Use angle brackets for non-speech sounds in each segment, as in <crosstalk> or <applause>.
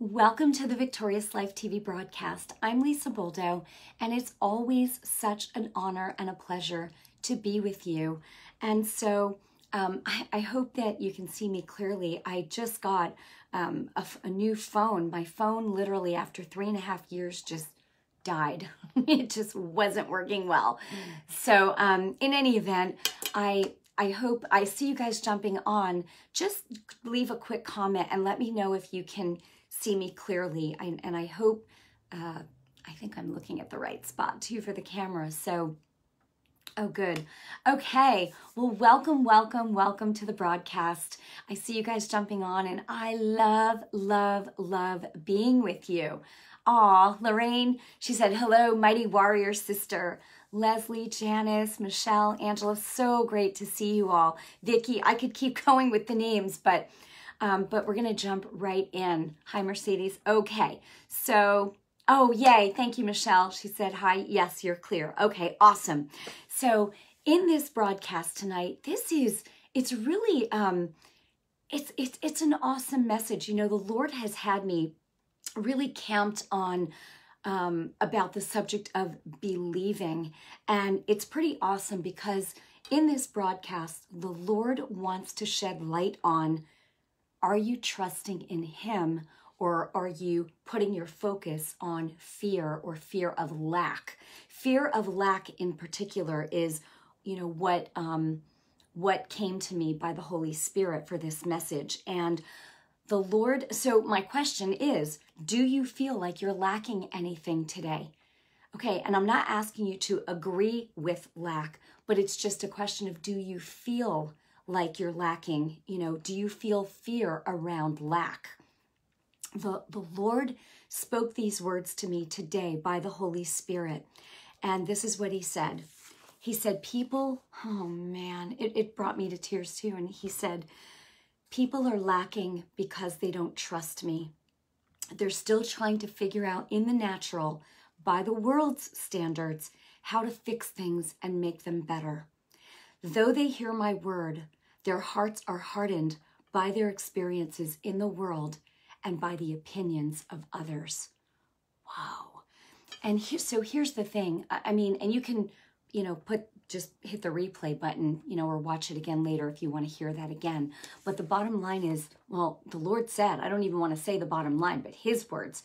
Welcome to the Victorious Life TV broadcast. I'm Lisa Buldo, and it's always such an honor and a pleasure to be with you. And so um, I, I, hope that you can see me clearly. I just got um, a, a new phone. My phone, literally, after three and a half years, just died. <laughs> it just wasn't working well. So, um, in any event, I I hope I see you guys jumping on. Just leave a quick comment and let me know if you can see me clearly. I, and I hope, uh, I think I'm looking at the right spot too for the camera. So, oh, good. Okay. Well, welcome, welcome, welcome to the broadcast. I see you guys jumping on, and I love, love, love being with you. Aw, Lorraine, she said, hello, mighty warrior sister. Leslie, Janice, Michelle, Angela, so great to see you all. Vicki, I could keep <laughs> going with the names, but um, but we're going to jump right in. Hi, Mercedes. Okay, so, oh, yay. Thank you, Michelle. She said, hi. Yes, you're clear. Okay, awesome. So in this broadcast tonight, this is, it's really, um, it's, it's, it's an awesome message. You know, the Lord has had me really camped on um, about the subject of believing. And it's pretty awesome because in this broadcast, the Lord wants to shed light on are you trusting in Him or are you putting your focus on fear or fear of lack? Fear of lack in particular is, you know, what um, what came to me by the Holy Spirit for this message. And the Lord, so my question is, do you feel like you're lacking anything today? Okay, and I'm not asking you to agree with lack, but it's just a question of do you feel like you're lacking? You know, do you feel fear around lack? The, the Lord spoke these words to me today by the Holy Spirit. And this is what he said. He said, People, oh man, it, it brought me to tears too. And he said, People are lacking because they don't trust me. They're still trying to figure out in the natural, by the world's standards, how to fix things and make them better. Though they hear my word, their hearts are hardened by their experiences in the world and by the opinions of others. Wow. And here, so here's the thing. I mean, and you can, you know, put just hit the replay button, you know, or watch it again later if you want to hear that again. But the bottom line is, well, the Lord said, I don't even want to say the bottom line, but his words,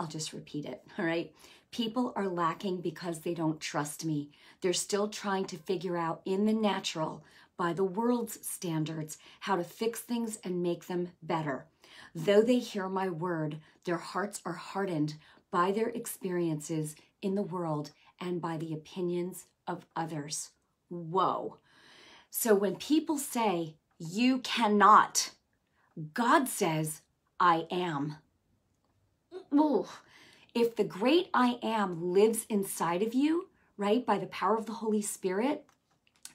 I'll just repeat it. All right. People are lacking because they don't trust me. They're still trying to figure out in the natural by the world's standards how to fix things and make them better. Though they hear my word, their hearts are hardened by their experiences in the world and by the opinions of others. Whoa. So when people say, you cannot, God says, I am. Ooh. If the great I am lives inside of you, right, by the power of the Holy Spirit,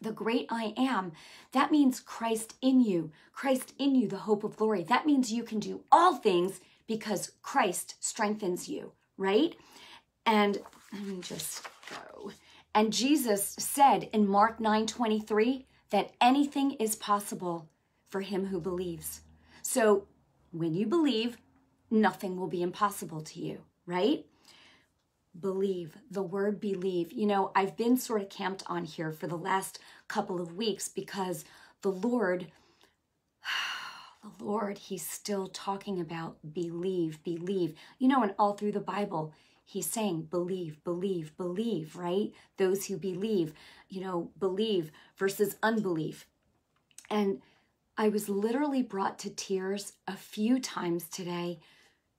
the great I am, that means Christ in you, Christ in you, the hope of glory. That means you can do all things because Christ strengthens you, right? And let me just go. And Jesus said in Mark 9 23 that anything is possible for him who believes. So when you believe, nothing will be impossible to you, right? Believe, the word believe. You know, I've been sort of camped on here for the last couple of weeks because the Lord, <sighs> the Lord, He's still talking about believe, believe. You know, and all through the Bible, He's saying believe, believe, believe, right? Those who believe, you know, believe versus unbelief. And I was literally brought to tears a few times today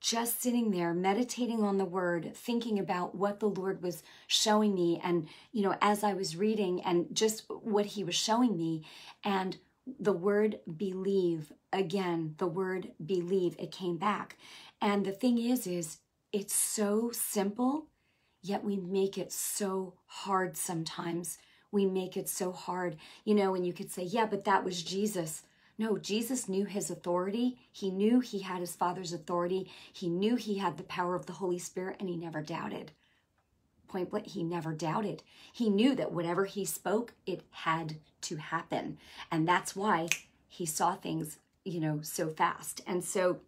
just sitting there meditating on the word thinking about what the lord was showing me and you know as i was reading and just what he was showing me. And the word believe again the word believe it came back. And the thing is is it's so simple yet we make it so hard sometimes. We make it so hard. You know and you could say yeah but that was jesus no, Jesus knew his authority. He knew he had his Father's authority. He knew he had the power of the Holy Spirit, and he never doubted. Point blank, he never doubted. He knew that whatever he spoke, it had to happen. And that's why he saw things, you know, so fast. And so,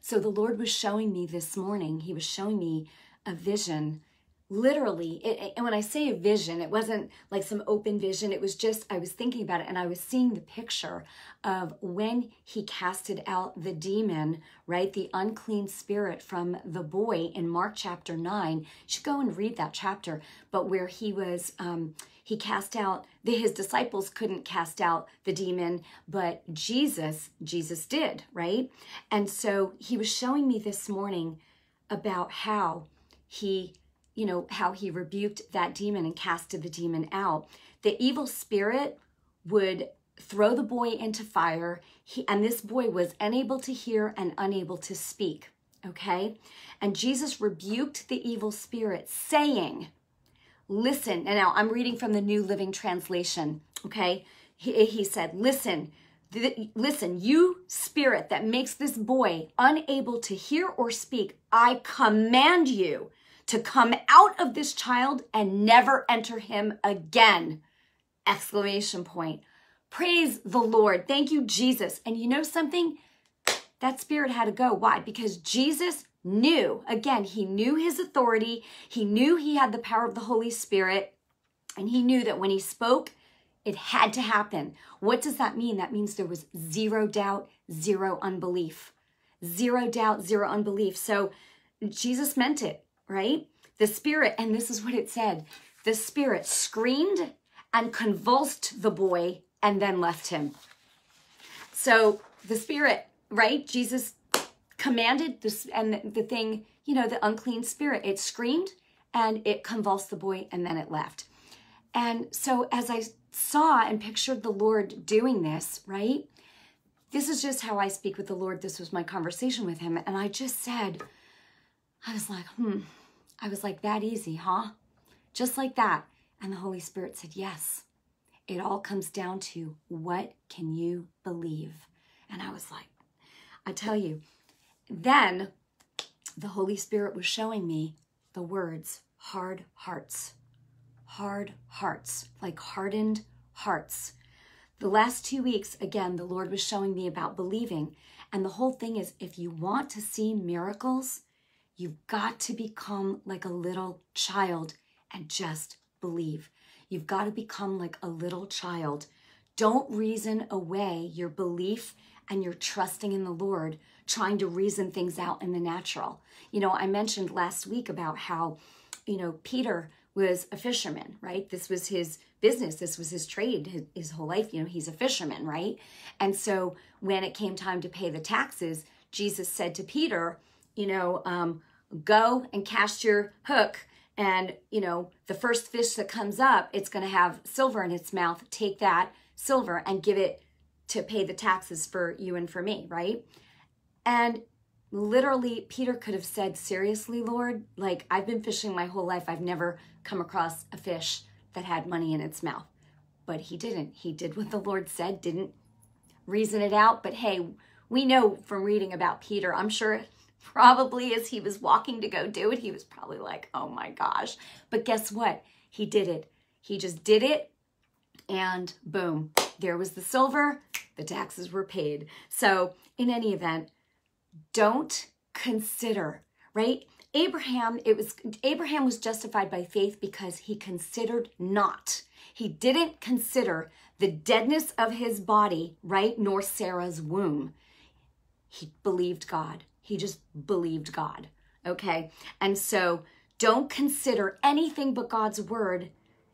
So the Lord was showing me this morning, He was showing me a vision literally it, and when i say a vision it wasn't like some open vision. It was just i was thinking about it and i was seeing the picture of when he casted out the demon right the unclean spirit from the boy in mark chapter 9 you should go and read that chapter. But where he was um, he cast out the, his disciples couldn't cast out the demon but jesus jesus did right? And so he was showing me this morning about how he you know, how he rebuked that demon and casted the demon out. The evil spirit would throw the boy into fire, he, and this boy was unable to hear and unable to speak. Okay? And Jesus rebuked the evil spirit, saying, Listen, and now I'm reading from the New Living Translation. Okay? He, he said, Listen, th- listen, you spirit that makes this boy unable to hear or speak, I command you to come out of this child and never enter him again. Exclamation point. Praise the Lord. Thank you, Jesus. And you know something? That spirit had to go. Why? Because Jesus knew, again, he knew his authority. He knew he had the power of the Holy Spirit. And he knew that when he spoke, it had to happen. What does that mean? That means there was zero doubt, zero unbelief. Zero doubt, zero unbelief. So Jesus meant it right? The spirit, and this is what it said the spirit screamed and convulsed the boy and then left him. So the spirit, right? Jesus commanded this, and the thing, you know, the unclean spirit, it screamed and it convulsed the boy and then it left. And so as I saw and pictured the Lord doing this, right? This is just how I speak with the Lord. This was my conversation with him. And I just said, I was like, hmm. I was like, that easy, huh? Just like that. And the Holy Spirit said, yes. It all comes down to what can you believe? And I was like, I tell you, then the Holy Spirit was showing me the words hard hearts. Hard hearts, like hardened hearts. The last two weeks, again, the Lord was showing me about believing. And the whole thing is if you want to see miracles, You've got to become like a little child and just believe. You've got to become like a little child. Don't reason away your belief and your trusting in the Lord, trying to reason things out in the natural. You know, I mentioned last week about how, you know, Peter was a fisherman, right? This was his business, this was his trade, his, his whole life. You know, he's a fisherman, right? And so when it came time to pay the taxes, Jesus said to Peter, you know, um, go and cast your hook and, you know, the first fish that comes up, it's going to have silver in its mouth. Take that silver and give it to pay the taxes for you and for me, right? And literally, Peter could have said, Seriously, Lord, like I've been fishing my whole life. I've never come across a fish that had money in its mouth. But he didn't. He did what the Lord said, didn't reason it out. But hey, we know from reading about Peter, I'm sure probably as he was walking to go do it, he was probably like, oh my gosh. But guess what? He did it. He just did it. And boom, there was the silver. The taxes were paid. So, in any event, don't consider, right? Abraham, it was Abraham was justified by faith because he considered not. He didn't consider the deadness of his body, right? Nor Sarah's womb. He believed God. He just believed God. Okay. And so don't consider anything but God's word.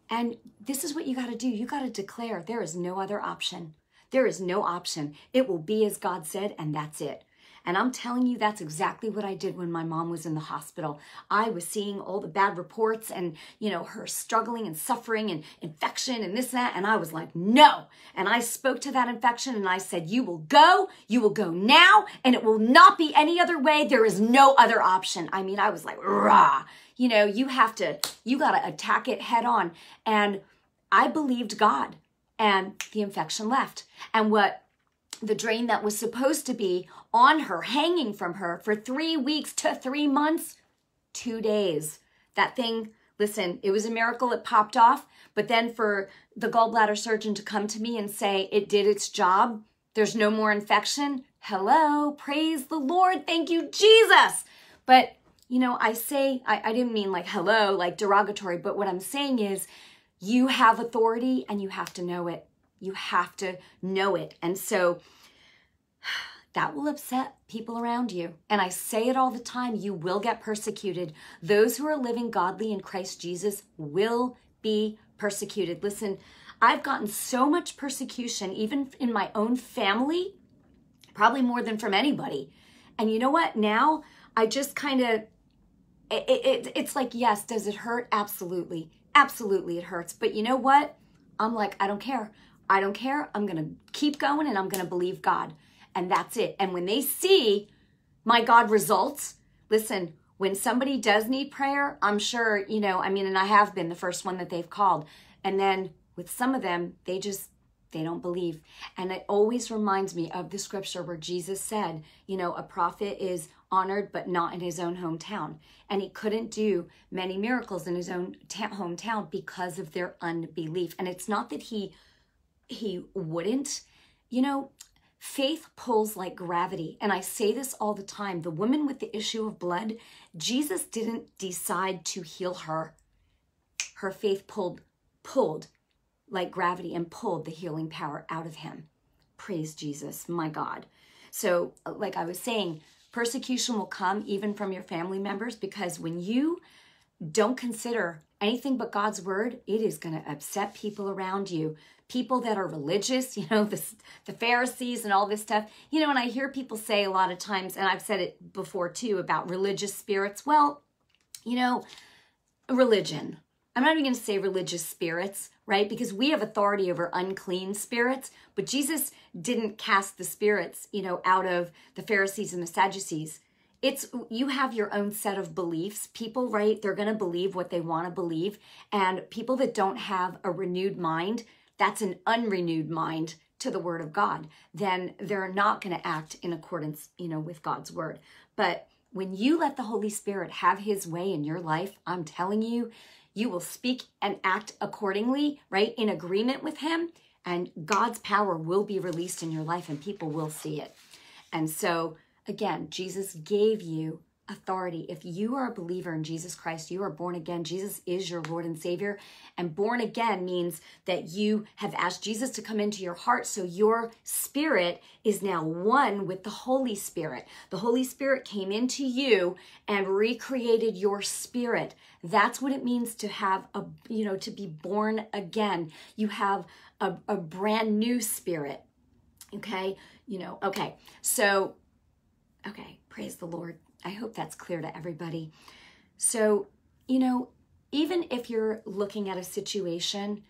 And this is what you got to do you got to declare there is no other option. There is no option. It will be as God said, and that's it. And I'm telling you, that's exactly what I did when my mom was in the hospital. I was seeing all the bad reports and, you know, her struggling and suffering and infection and this, and that. And I was like, no. And I spoke to that infection and I said, you will go, you will go now, and it will not be any other way. There is no other option. I mean, I was like, rah. You know, you have to, you got to attack it head on. And I believed God and the infection left. And what the drain that was supposed to be on her, hanging from her for three weeks to three months, two days. That thing, listen, it was a miracle it popped off, but then for the gallbladder surgeon to come to me and say it did its job, there's no more infection, Hello, praise the Lord. Thank you, Jesus. But, you know, I say, I, I didn't mean like hello, like derogatory, but what I'm saying is you have authority and you have to know it. You have to know it. And so <sighs> that will upset people around you. And I say it all the time you will get persecuted. Those who are living godly in Christ Jesus will be persecuted. Listen, I've gotten so much persecution, even in my own family, probably more than from anybody. And you know what? Now I just kind of, it, it, it's like, yes, does it hurt? Absolutely. Absolutely, it hurts. But you know what? I'm like, I don't care. I don't care. I'm going to keep going and I'm going to believe God. And that's it. And when they see my God results, listen, when somebody does need prayer, I'm sure, you know, I mean, and I have been the first one that they've called. And then with some of them, they just, they don't believe. And it always reminds me of the scripture where Jesus said, you know, a prophet is honored, but not in his own hometown. And he couldn't do many miracles in his own hometown because of their unbelief. And it's not that he, he wouldn't, you know, Faith pulls like gravity. And I say this all the time. The woman with the issue of blood, Jesus didn't decide to heal her. Her faith pulled, pulled like gravity and pulled the healing power out of him. Praise Jesus, my God. So, uh, like I was saying, persecution will come even from your family members because when you don't consider anything but God's word, it is going to upset people around you people that are religious, <laughs> you know, the, the Pharisees and all this stuff. You know, and I hear people say a lot of times, and I've said it before too, about religious spirits. Well, you know, religion. I'm not even going to say religious spirits, right? Because we have authority over unclean spirits, but Jesus didn't cast the spirits, you know, out of the Pharisees and the Sadducees. It's you have your own set of beliefs. People, right? They're going to believe what they want to believe. And people that don't have a renewed mind, that's an unrenewed mind to the word of God, then they're not going to act in accordance, you know, with God's word. But when you let the Holy Spirit have his way in your life, I'm telling you, you will speak and act accordingly, right? In agreement with him, and God's power will be released in your life and people will see it. And so, again, Jesus gave you authority. If you are a believer in Jesus Christ, you are born again. Jesus is your Lord and Savior. And born again means that you have asked Jesus to come into your heart. So your spirit is now one with the Holy Spirit. The Holy Spirit came into you and recreated your spirit. That's what it means to have a, you know, to be born again. You have a, a brand new spirit. Okay. You know, okay. So, okay. Praise the Lord. I hope that's clear to everybody. So, you know, even if you're looking at a situation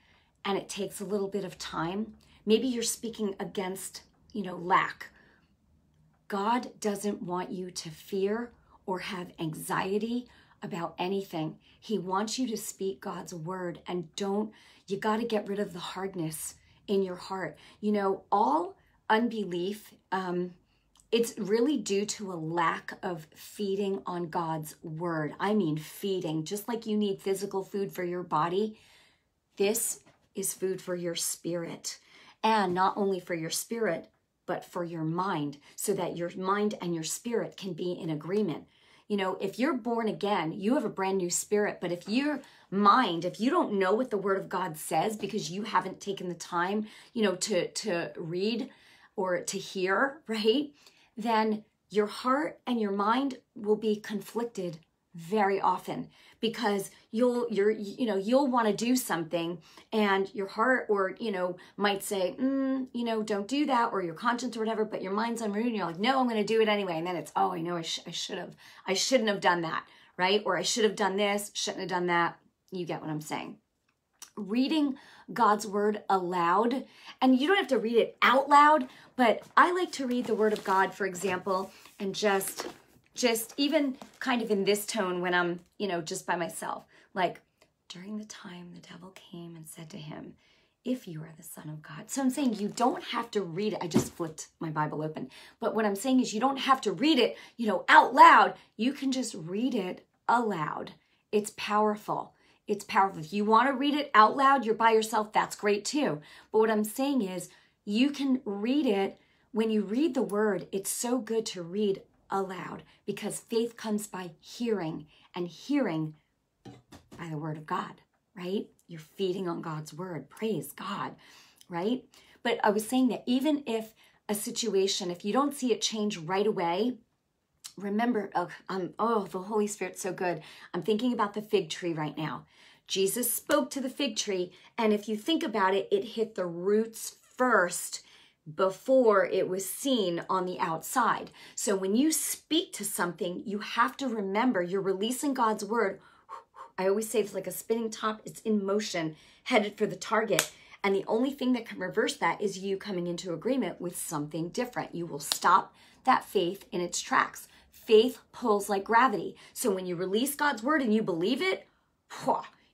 and it takes a little bit of time, maybe you're speaking against, you know, lack. God doesn't want you to fear or have anxiety about anything. He wants you to speak God's word and don't, you got to get rid of the hardness in your heart. You know, all unbelief, um, it's really due to a lack of feeding on God's word. I mean, feeding, just like you need physical food for your body, this is food for your spirit. And not only for your spirit, but for your mind, so that your mind and your spirit can be in agreement. You know, if you're born again, you have a brand new spirit. But if your mind, if you don't know what the word of God says because you haven't taken the time, you know, to to read or to hear, right? Then your heart and your mind will be conflicted very often because you'll you're you know you'll want to do something and your heart or you know might say mm, you know don't do that or your conscience or whatever but your mind's unruly and you're like no i'm going to do it anyway and then it's oh i know I, sh- I should have i shouldn't have done that right? Or i should have done this shouldn't have done that. You get what i'm saying. Reading God's word aloud. And you don't have to read it out loud, but I like to read the word of God, for example, and just just even kind of in this tone when I'm, you know, just by myself. Like during the time the devil came and said to him, if you are the son of God. So I'm saying you don't have to read it. I just flipped my Bible open. But what I'm saying is you don't have to read it, you know, out loud. You can just read it aloud. It's powerful. It's powerful. If you want to read it out loud, you're by yourself, that's great too. But what I'm saying is, you can read it when you read the word, it's so good to read aloud because faith comes by hearing and hearing by the word of God, right? You're feeding on God's word. Praise God, right? But I was saying that even if a situation, if you don't see it change right away, remember, oh, um, oh, the Holy Spirit's so good. I'm thinking about the fig tree right now. Jesus spoke to the fig tree, and if you think about it, it hit the roots first before it was seen on the outside. So when you speak to something, you have to remember you're releasing God's word. I always say it's like a spinning top, it's in motion, headed for the target. And the only thing that can reverse that is you coming into agreement with something different. You will stop that faith in its tracks. Faith pulls like gravity. So when you release God's word and you believe it,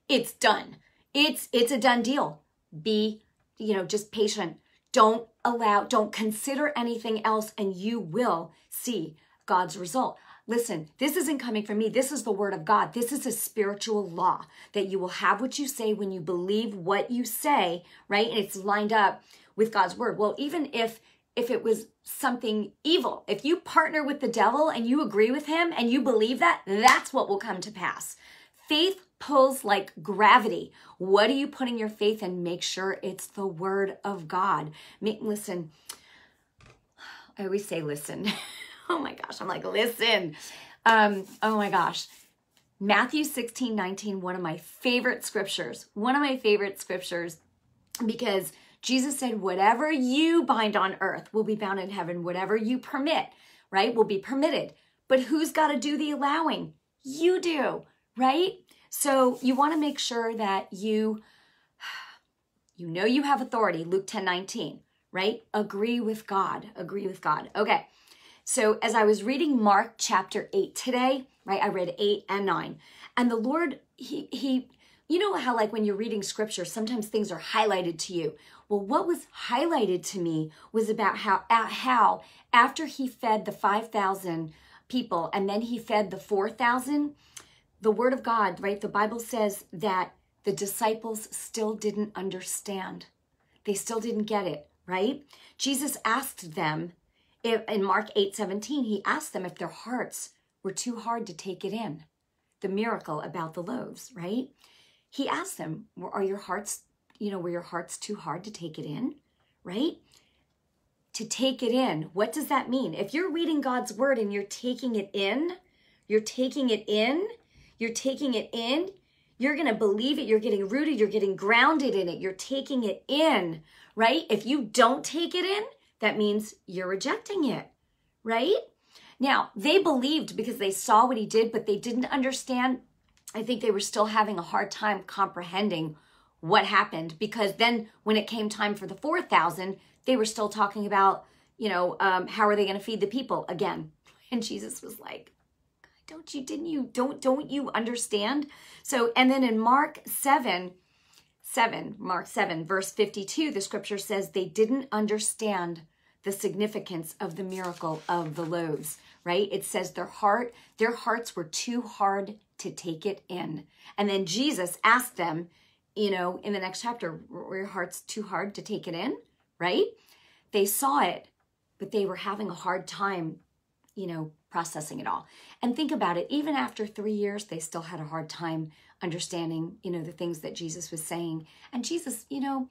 it's done. It's it's a done deal. Be, you know, just patient. Don't allow, don't consider anything else, and you will see God's result. Listen, this isn't coming from me. This is the word of God. This is a spiritual law that you will have what you say when you believe what you say, right? And it's lined up with God's word. Well, even if if it was something evil, if you partner with the devil and you agree with him and you believe that, that's what will come to pass. Faith pulls like gravity. What are you putting your faith in? Make sure it's the word of God. Make, listen, I always say listen. <laughs> oh my gosh, I'm like, listen. Um, oh my gosh. Matthew 16, 19, one of my favorite scriptures. One of my favorite scriptures because Jesus said, whatever you bind on earth will be bound in heaven. Whatever you permit, right, will be permitted. But who's got to do the allowing? You do, right? So you want to make sure that you <sighs> you know you have authority, Luke 10 19, right? Agree with God. Agree with God. Okay. So as I was reading Mark chapter 8 today, right? I read 8 and 9. And the Lord, he he you know how like when you're reading scripture, sometimes things are highlighted to you. Well, what was highlighted to me was about how how after he fed the 5,000 people and then he fed the 4,000, the word of God, right? The Bible says that the disciples still didn't understand. They still didn't get it, right? Jesus asked them if, in Mark 8 17, he asked them if their hearts were too hard to take it in. The miracle about the loaves, right? He asked them, Are your hearts, you know, were your hearts too hard to take it in, right? To take it in, what does that mean? If you're reading God's word and you're taking it in, you're taking it in, you're taking it in. You're going to believe it. You're getting rooted. You're getting grounded in it. You're taking it in, right? If you don't take it in, that means you're rejecting it, right? Now, they believed because they saw what he did, but they didn't understand. I think they were still having a hard time comprehending what happened because then when it came time for the 4,000, they were still talking about, you know, um, how are they going to feed the people again? <laughs> And Jesus was like, don't you didn't you don't don't you understand? So and then in mark 7 7 mark 7 verse 52 the scripture says they didn't understand the significance of the miracle of the loaves right? It says their heart their hearts were too hard to take it in. And then jesus asked them you know in the next chapter were your hearts too hard to take it in? Right? They saw it but they were having a hard time you know processing it all. And think about it, even after three years, they still had a hard time understanding, you know, the things that Jesus was saying. And Jesus, you know,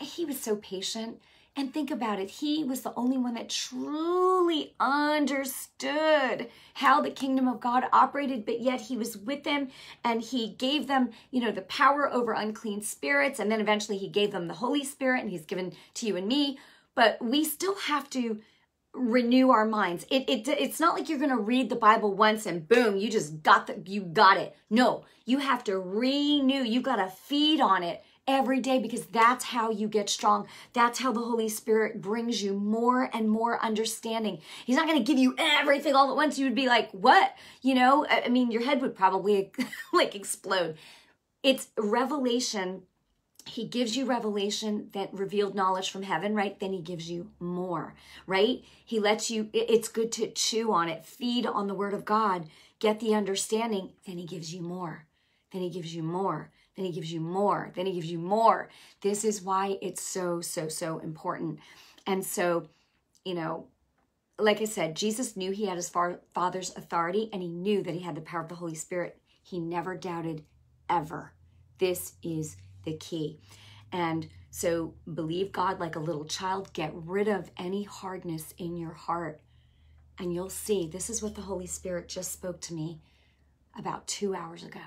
he was so patient. And think about it, he was the only one that truly understood how the kingdom of God operated, but yet he was with them and he gave them, you know, the power over unclean spirits. And then eventually he gave them the Holy Spirit and he's given to you and me. But we still have to renew our minds. It, it it's not like you're going to read the Bible once and boom, you just got the you got it. No, you have to renew. You got to feed on it every day because that's how you get strong. That's how the Holy Spirit brings you more and more understanding. He's not going to give you everything all at once. You would be like, "What?" You know, I mean, your head would probably <laughs> like explode. It's revelation he gives you revelation that revealed knowledge from heaven, right? Then he gives you more, right? He lets you, it's good to chew on it, feed on the word of God, get the understanding. Then he gives you more. Then he gives you more. Then he gives you more. Then he gives you more. This is why it's so, so, so important. And so you know, like I said, Jesus knew he had his Father's authority and he knew that he had the power of the Holy Spirit. He never doubted ever. This is the key. And so believe God like a little child. Get rid of any hardness in your heart. And you'll see this is what the Holy Spirit just spoke to me about two hours ago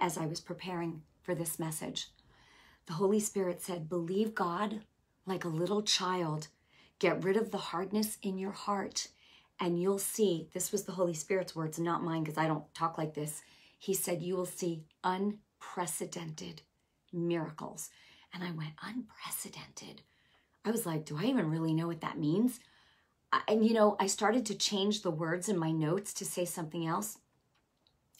as I was preparing for this message. The Holy Spirit said, Believe God like a little child. Get rid of the hardness in your heart, and you'll see. This was the Holy Spirit's words, not mine, because I don't talk like this. He said, You will see unprecedented miracles. And I went, Unprecedented. I was like, Do I even really know what that means? And you know, I started to change the words in my notes to say something else.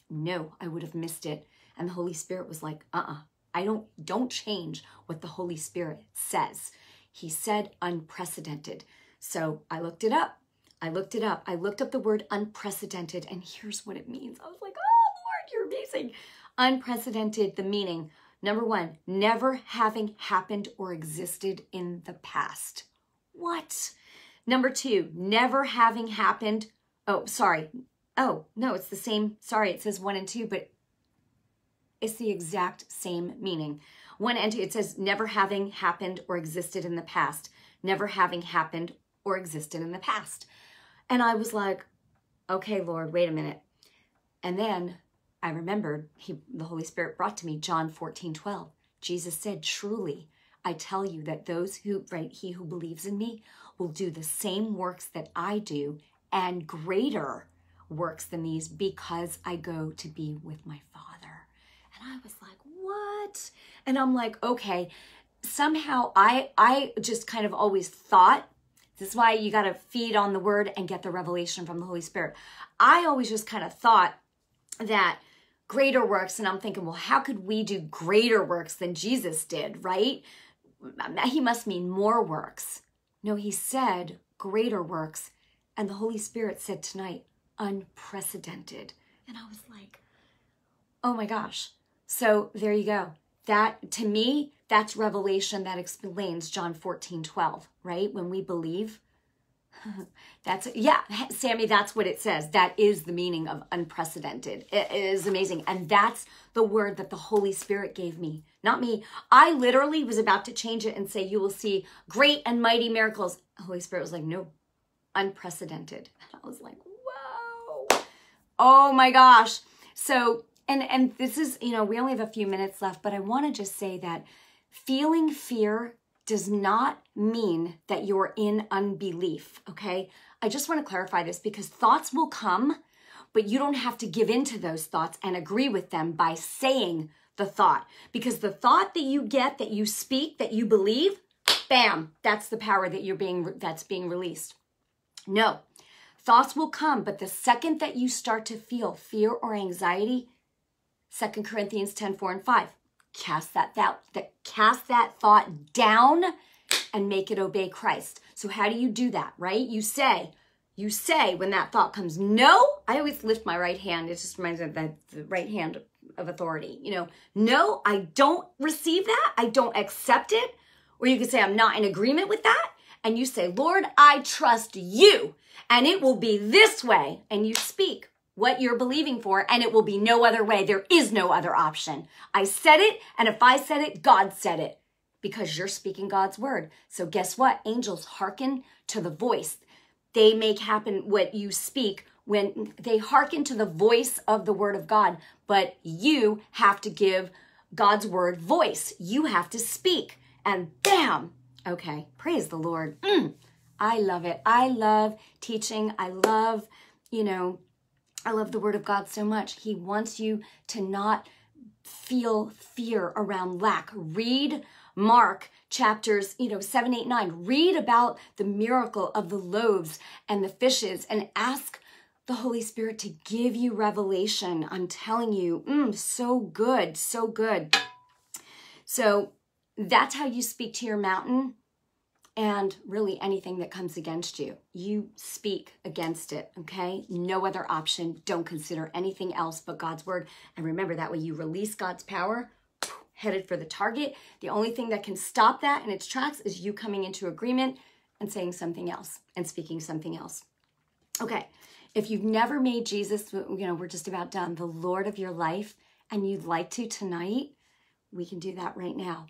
No, I would have missed it. And the Holy Spirit was like, uh uh I don't, don't change what the Holy Spirit says. He said unprecedented. So I looked it up. I looked it up. I looked up the word unprecedented, and here's what it means. I was like, oh, Lord, you're amazing. Unprecedented, the meaning. Number one, never having happened or existed in the past. What? Number two, never having happened. Oh, sorry. Oh, no, it's the same. Sorry, it says one and two, but it's the exact same meaning. One and two, it says never having happened or existed in the past. Never having happened or existed in the past. And I was like, okay, Lord, wait a minute. And then I remembered he, the Holy Spirit brought to me John 14, 12. Jesus said, truly, I tell you that those who, right, he who believes in me will do the same works that I do and greater works than these because I go to be with my Father. And I was like, what? And I'm like, okay, somehow I I just kind of always thought this is why you got to feed on the word and get the revelation from the Holy Spirit. I always just kind of thought that greater works and I'm thinking, well, how could we do greater works than Jesus did, right? He must mean more works. No, he said greater works. And the Holy Spirit said tonight, unprecedented. And I was like, oh my gosh. So there you go. That to me, that's revelation that explains John 14, 12, right? When we believe, <laughs> that's yeah, Sammy, that's what it says. That is the meaning of unprecedented. It is amazing. And that's the word that the Holy Spirit gave me, not me. I literally was about to change it and say, You will see great and mighty miracles. Holy Spirit was like, No, unprecedented. <laughs> And I was like, Whoa. Oh my gosh. So, and and this is, you know, we only have a few minutes left, but I want to just say that feeling fear does not mean that you're in unbelief, okay? I just want to clarify this because thoughts will come, but you don't have to give in to those thoughts and agree with them by saying the thought. Because the thought that you get, that you speak, that you believe, bam, that's the power that you're being that's being released. No. Thoughts will come, but the second that you start to feel fear or anxiety, 2 Corinthians 10, 4 and 5, cast that, that, that cast that thought down and make it obey Christ. So how do you do that, right? You say, you say when that thought comes, no, I always lift my right hand. It just reminds me of the, the right hand of authority. You know, no, I don't receive that. I don't accept it. Or you can say, I'm not in agreement with that. And you say, Lord, I trust you and it will be this way. And you speak what you're believing for, and it will be no other way. There is no other option. I said it, and if I said it, God said it because you're speaking God's word. So, guess what? Angels hearken to the voice. They make happen what you speak when they hearken to the voice of the word of God, but you have to give God's word voice. You have to speak, and bam! Okay, praise the Lord. Mm, I love it. I love teaching. I love, you know, I love the word of God so much. He wants you to not feel fear around lack. Read Mark chapters, you know, 7, 8, 9. Read about the miracle of the loaves and the fishes and ask the Holy Spirit to give you revelation. I'm telling you, mm, so good, so good. So that's how you speak to your mountain and really anything that comes against you. You speak against it, okay? No other option. Don't consider anything else but God's word. And remember that way you release God's power, headed for the target. The only thing that can stop that in its tracks is you coming into agreement and saying something else and speaking something else. Okay, if you've never made Jesus, you know, we're just about done, the Lord of your life, and you'd like to tonight, we can do that right now.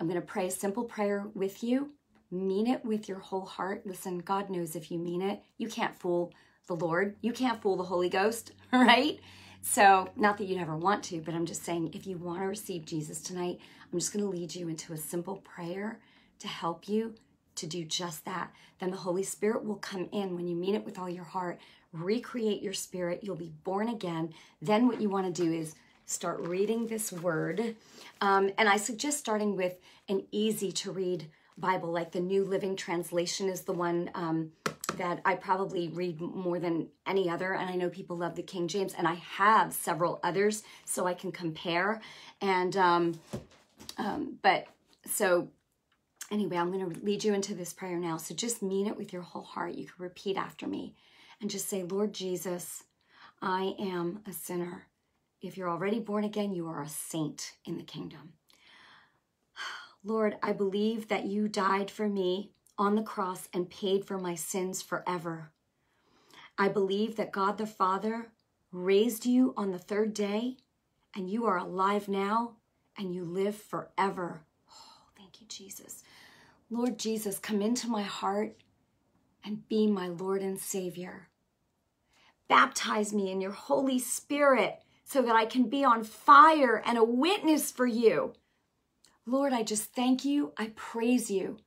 I'm going to pray a simple prayer with you. Mean it with your whole heart. Listen, God knows if you mean it. You can't fool the Lord. You can't fool the Holy Ghost, <laughs> right? So, not that you'd ever want to, but I'm just saying if you want to receive Jesus tonight, I'm just going to lead you into a simple prayer to help you to do just that. Then the Holy Spirit will come in when you mean it with all your heart, recreate your spirit. You'll be born again. Then, what you want to do is start reading this word. Um, and I suggest starting with an easy to read Bible, like the New Living Translation is the one um, that I probably read more than any other. And I know people love the King James, and I have several others so I can compare. And, um, um, but so anyway, I'm going to lead you into this prayer now. So just mean it with your whole heart. You can repeat after me and just say, Lord Jesus, I am a sinner. If you're already born again, you are a saint in the kingdom. Lord, I believe that you died for me on the cross and paid for my sins forever. I believe that God the Father raised you on the third day and you are alive now and you live forever. Oh, thank you, Jesus. Lord Jesus, come into my heart and be my Lord and Savior. Baptize me in your Holy Spirit so that I can be on fire and a witness for you. Lord, I just thank you. I praise you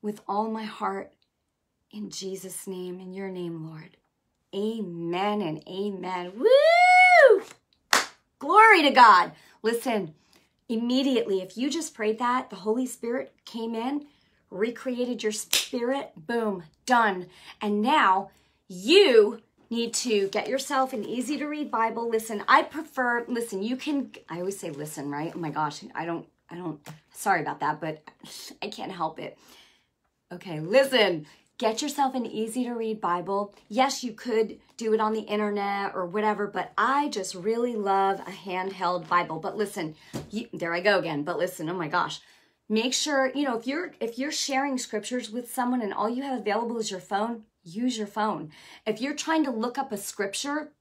with all my heart in Jesus' name, in your name, Lord. Amen and amen. Woo! Glory to God. Listen, immediately, if you just prayed that, the Holy Spirit came in, recreated your spirit, boom, done. And now you need to get yourself an easy to read Bible. Listen, I prefer, listen, you can, I always say listen, right? Oh my gosh, I don't, I don't, sorry about that, but <laughs> I can't help it. Okay, listen, get yourself an easy to read Bible. Yes, you could do it on the internet or whatever, but I just really love a handheld Bible. But listen, you, there I go again. But listen, oh my gosh, make sure, you know, if you're if you're sharing scriptures with someone and all you have available is your phone, use your phone. If you're trying to look up a scripture,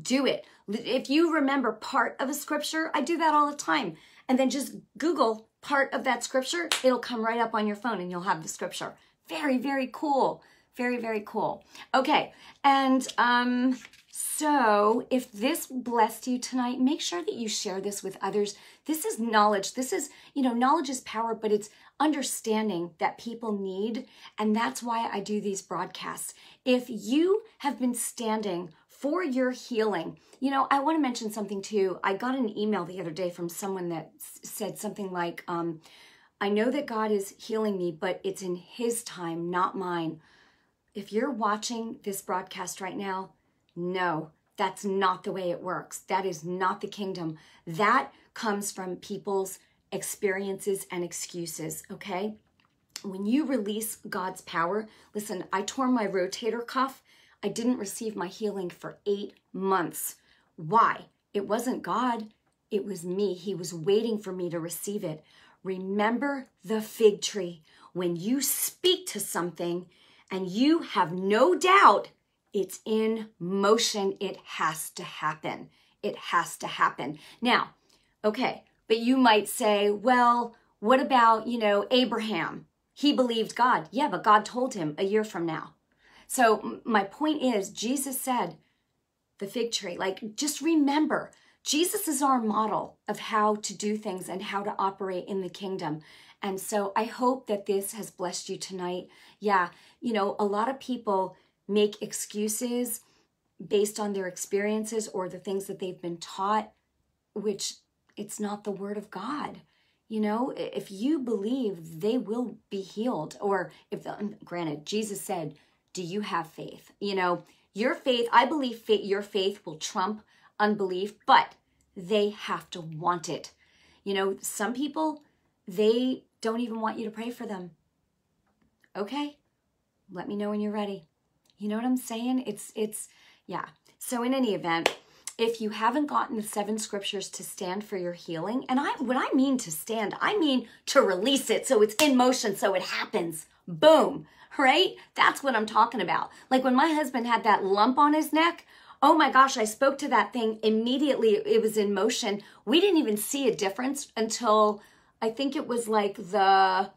do it. If you remember part of a scripture, I do that all the time. And then just Google part of that scripture, it'll come right up on your phone and you'll have the scripture. Very, very cool. Very, very cool. Okay, and um, so if this blessed you tonight, make sure that you share this with others. This is knowledge. This is, you know, knowledge is power, but it's understanding that people need. And that's why I do these broadcasts. If you have been standing for your healing, you know, I want to mention something too. I got an email the other day from someone that said something like, um, I know that God is healing me, but it's in His time, not mine. If you're watching this broadcast right now, no, that's not the way it works. That is not the kingdom. That comes from people's experiences and excuses, okay? When you release God's power, listen, I tore my rotator cuff. I didn't receive my healing for eight months. Why? It wasn't God, it was me. He was waiting for me to receive it. Remember the fig tree. When you speak to something and you have no doubt it's in motion. It has to happen. It has to happen. Now, okay, but you might say, well, what about, you know, Abraham? He believed God. Yeah, but God told him a year from now. So my point is, Jesus said, the fig tree, like just remember, Jesus is our model of how to do things and how to operate in the kingdom. And so I hope that this has blessed you tonight. Yeah, you know, a lot of people make excuses based on their experiences or the things that they've been taught, which it's not the word of God. You know, if you believe they will be healed, or if, the, granted, Jesus said, Do you have faith? You know, your faith, I believe faith, your faith will trump unbelief, but they have to want it. You know, some people, they don't even want you to pray for them. Okay, let me know when you're ready. You know what I'm saying? It's, it's, yeah. So in any event, if you haven't gotten the seven scriptures to stand for your healing, and I, what I mean to stand, I mean to release it so it's in motion, so it happens. Boom. Right? That's what I'm talking about. Like when my husband had that lump on his neck, oh my gosh, I spoke to that thing immediately. It was in motion. We didn't even see a difference until I think it was like the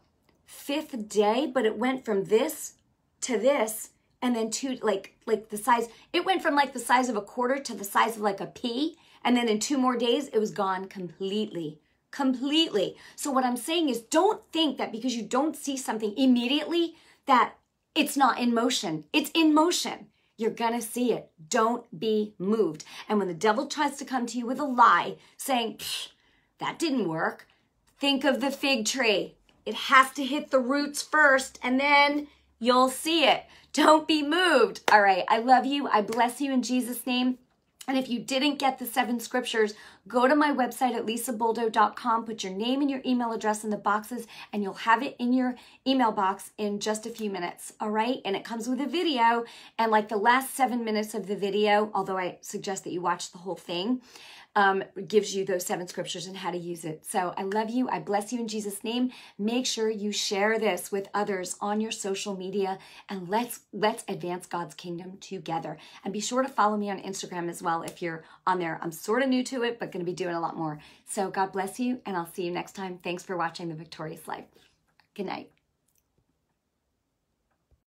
fifth day, but it went from this to this and then to like like the size it went from like the size of a quarter to the size of like a pea and then in two more days it was gone completely completely so what i'm saying is don't think that because you don't see something immediately that it's not in motion it's in motion you're gonna see it don't be moved and when the devil tries to come to you with a lie saying that didn't work think of the fig tree it has to hit the roots first and then you'll see it. Don't be moved. All right. I love you. I bless you in Jesus' name. And if you didn't get the seven scriptures, go to my website at lisabuldo.com, put your name and your email address in the boxes, and you'll have it in your email box in just a few minutes. All right. And it comes with a video. And like the last seven minutes of the video, although I suggest that you watch the whole thing, um, gives you those seven scriptures and how to use it. So I love you. I bless you in Jesus' name. Make sure you share this with others on your social media and let's let's advance God's kingdom together. And be sure to follow me on Instagram as well if you're on there. I'm sort of new to it, but going to be doing a lot more. So God bless you, and I'll see you next time. Thanks for watching The Victorious Life. Good night.